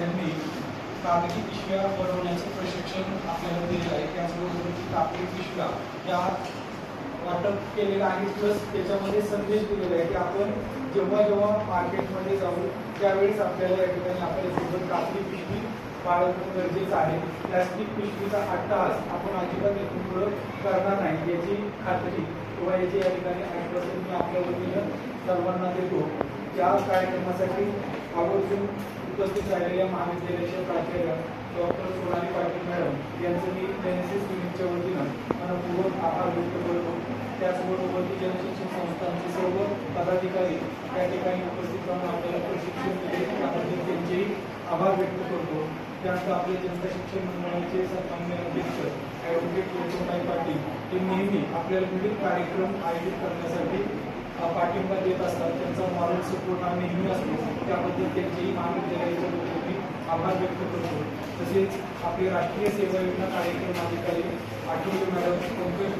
यांनी कागदी पिशव्या बनवण्याचं प्रशिक्षण आपल्याला दिलेलं आहे. त्याचबरोबर कागदी पिशव्या या वाटप केलेलं आहे प्लस त्याच्यामध्ये संदेश दिलेला आहे की आपण जेव्हा जेव्हा मार्केटमध्ये जाऊ त्यावेळेस आपल्याला या ठिकाणी आपल्यासोबत कापडी पिशवी बाळगणं गरजेचं आहे. प्लास्टिक पिशवीचा अट्टास आपण अजिबात इथून पुढं करणार नाही. याची खात्री किंवा याची या ठिकाणी आश्वासन मी आपल्या वतीनं सर्वांना देतो. त्या कार्यक्रमासाठी आवर्जून उपस्थित राहिलेल्या महाविद्यालयाच्या प्राचार्य डॉक्टर सोनाली पाटील मॅडम यांचं मी एनएसएस युनिटच्या वतीनं मनपूर्वक आभार व्यक्त करतो. त्याचबरोबर जनशिक्षण संस्थांचे सर्व पदाधिकारी त्या ठिकाणी उपस्थित राहून आपल्याला प्रशिक्षण दिले. त्याबद्दल त्यांचेही आभार व्यक्त करतो. त्यानंतर आपले जनता शिक्षण मंडळाचे सन्मान्य अध्यक्ष ॲडव्होकेट गौतमभाई पाटील हे नेहमी आपल्याला विविध कार्यक्रम आयोजित करण्यासाठी पाठिंबा देत असतात. त्यांचा मॉरल सपोर्ट हा नेहमी असतो. त्या त्याबद्दल त्यांचेही महाविद्यालयाच्या वतीने मी आभार व्यक्त करतो तसेच आपले राष्ट्रीय सेवा योजना कार्यक्रम अधिकारी आठवले मॅडम पंकज